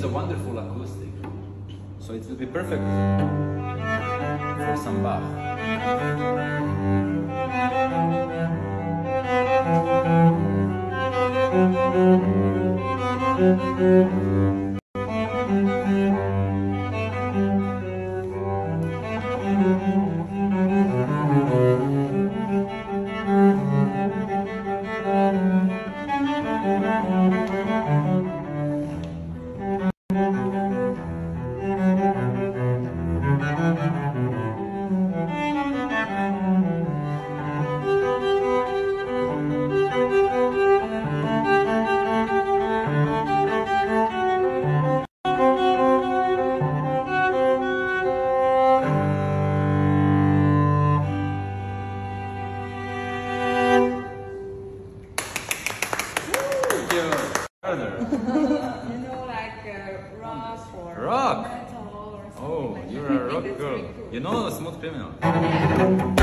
is a wonderful acoustic. So it will be perfect for some Bach. Thank Further. You know, like uh, rock or Rock? metal or something Oh, like you're a rock girl. cool. You know a Smooth Criminal?